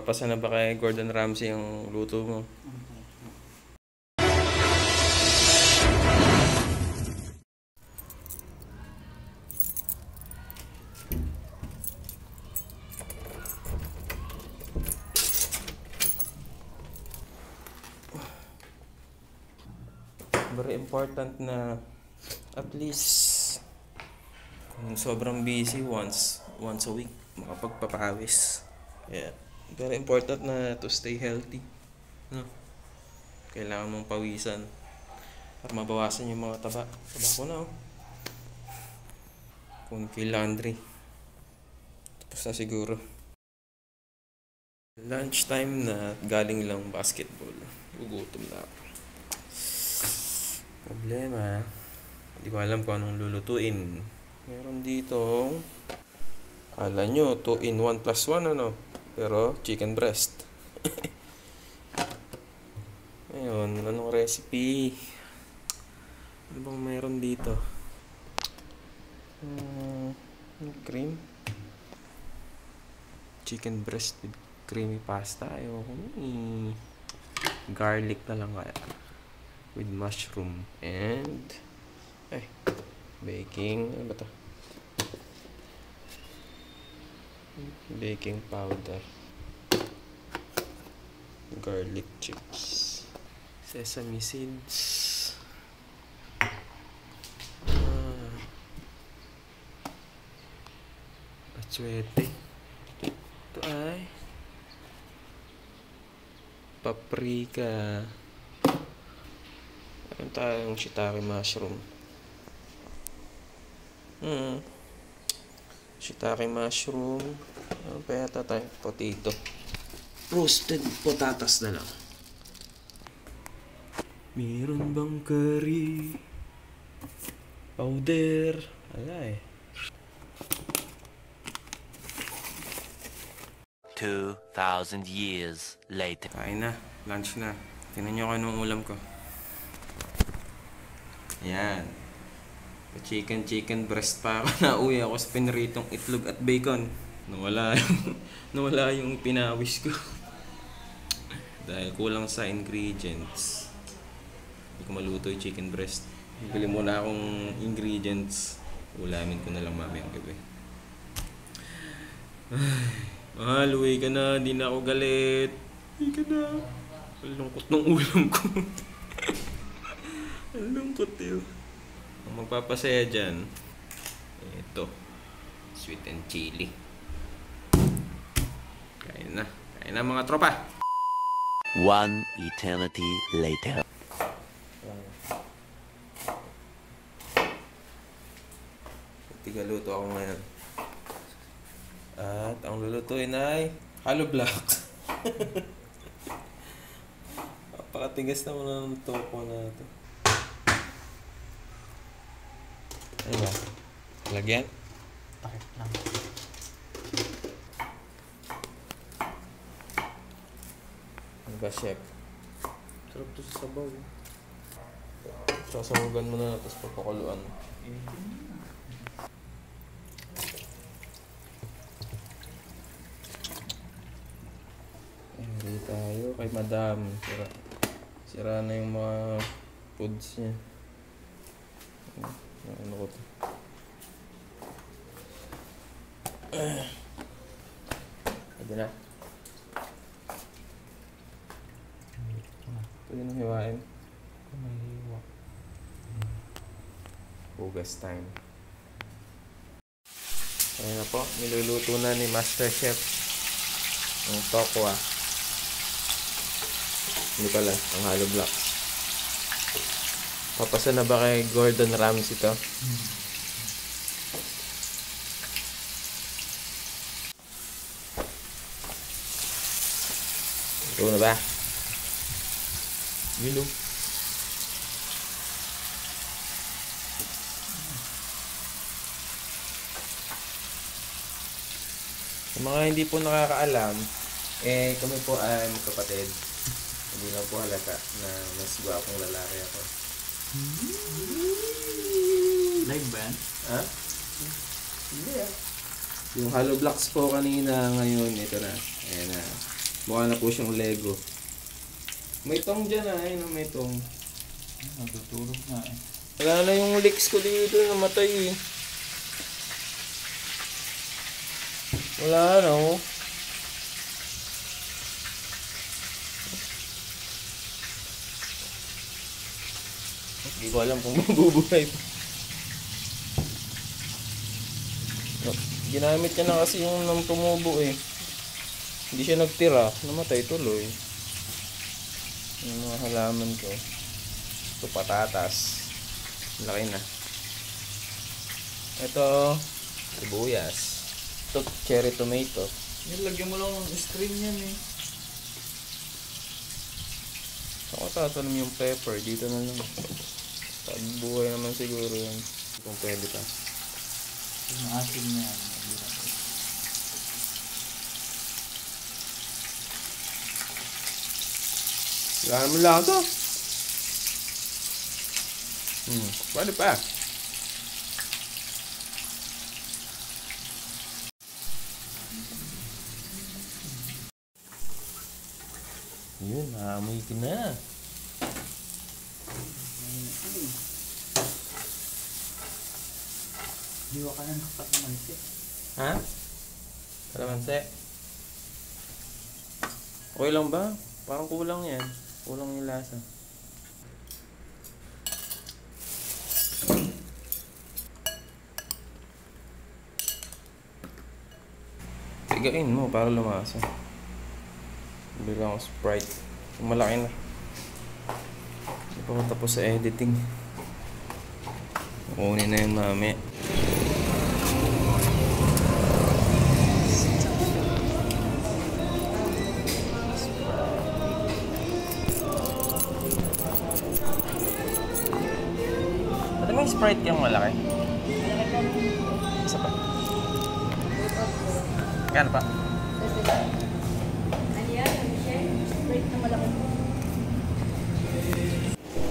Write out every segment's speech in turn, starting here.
Papasa na ba kay Gordon Ramsay yung luto mo? Very important na at least kung sobrang busy once once a week makapagpapawis. Yeah. Very important na to stay healthy. No? Kailangan mong pawisan para mabawasan yung mga taba. Taba ko na oh. Kung kay laundry. Tapos na siguro. Lunchtime na galing lang basketball. Gugutom na ako. Problema, hindi ko alam kung anong lulutuin. Meron dito, kala nyo, 2 in 1 plus 1 ano? Pero, chicken breast. Ngayon, anong recipe? Ano bang meron dito? Hmm, cream? Chicken breast with creamy pasta. Ayoko. Hmm. Garlic na lang kaya with mushroom and ay baking ano ba to baking powder. Garlic chips. Sesame seeds. Ah, atsuete ito ay paprika. Meron tayong shiitake mushroom. Hmm. Shiitake mushroom. Ano pa yata tayo? Potato. Roasted patatas na lang. Meron bang curry? Powder? Wala eh. 2,000 years later. Kain na. Lunch na. Tingnan nyo kung anong ulam ko. Yan. Chicken chicken breast pa ako. Nauwi ako sa pinritong itlog at bacon. Nawala yung, nawala yung pinawis ko. Dahil kulang sa ingredients. Hindi ko maluto yung chicken breast. Bili muna akong ingredients. Ulamin ko na lang mamayang gabi. Ay, mahal, uwi ka na. Di na ako galit. Uwi ka na. Lungkot ng ulam ko. Ang lungkot yun. Ang magpapasaya dyan, ito. Sweet and chili. Kain na. Kain na mga tropa. One eternity later. Tigaluto ako ngayon. At ang lulutuin ay hollow blocks. Napakatigas naman ng toko na ito. Ano ba? Lagyan? Bakit lang? Ano ba, chef? Sarap to sa sabaw. eh. Sasawagan mo na, tapos papakuluan. Hindi tayo kay madam. Sira, sira na yung mga foods niya. Ano ko to? Pwede na. Pwede nang hiwain. Kumahiwa. Hugas time. Ayan na po, niluluto na ni Master Chef ang tokwa. Hindi pala, ang hollow blocks. Papasa na ba kay Gordon Ramsay to? Ito na ba? Yun o. Sa mga hindi po nakakaalam, eh kami po ay magkapatid. Hindi lang po halata na mas gwapong lalaki ako. Live ba? Ha? Hindi ah. Yung hollow blocks po kanina, ngayon ito na. Ayan na. Mukha na po siyang Lego. May tong dyan ah, ayun oh, may tong. Natutulog na eh. Wala na yung leaks ko dito, namatay eh. Wala na oh. Hindi ko alam kung mabubuhay pa. Ginamit niya na kasi yung nang tumubo eh. Hindi siya nagtira, namatay tuloy. Yung mga halaman ko. Ito patatas. Laki na. Ito, sibuyas. Ito, cherry tomato. Nilagyan mo lang ng string yan eh. Ako tatanim yung pepper. Dito na lang. Pagbuhay naman siguro yan. Kung pwede pa. Yung asin na yan. hindi na po. Wala naman lang ito. Hmm, pwede pa. Yun, naamoy ka na. Diwa ka na nakapatumansi. Ha? Kalamansi. Okay lang ba? Parang kulang yan. Kulang yung lasa. Tigain mo para lumasa. Bili ako Sprite. Malaki na. Hindi pa ako tapos sa editing. Kunin na yun mamaya. Sprite yung malaki? Isa pa. Kano pa?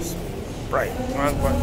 Sprite. Mga kwan.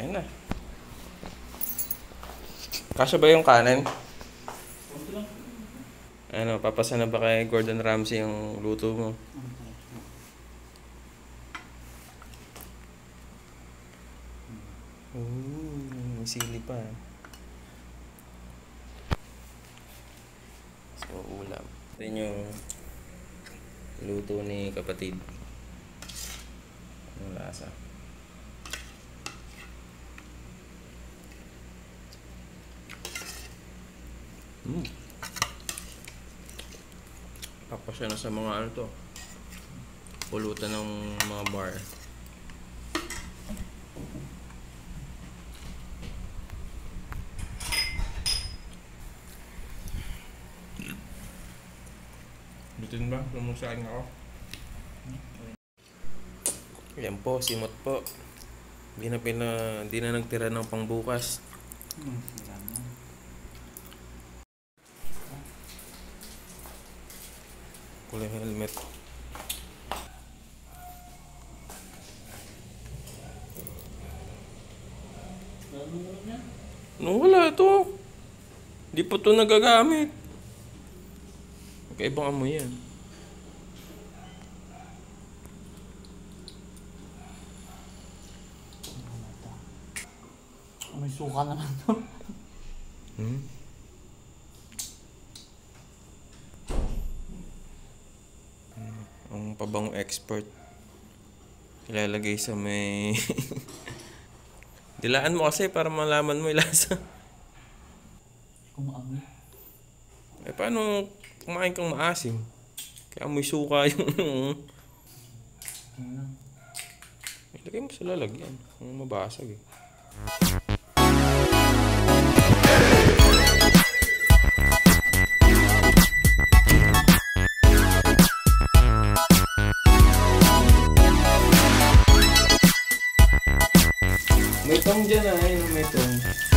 Ayun na. Kasya ba yung kanin? Ano, papasa na ba kay Gordon Ramsay yung luto mo? Ooh, may sili pa. So, ulam. Ito yung luto ni kapatid. Ang lasa. Mm. Papasya na sa mga ano to. Pulutan ng mga bar. Bitin ba? Lumusain ako. Yan po, simot po. Hindi na pina, hindi na nagtira ng pangbukas. Hmm, wala na. Kulay helmet. No, wala ito. Di po ito nagagamit. Magkaibang amoy yan. May suka naman to. Hmm? Hmm, Ang pabang expert. Ilalagay sa may... Dilaan mo kasi para malaman mo yung lasa. Kung ano. Eh, paano kumain kang maasim? Kaya may suka yung... Ano? Ilagay mo sa lalagyan. Kung mabasag eh. tong dyan ah. Ayun.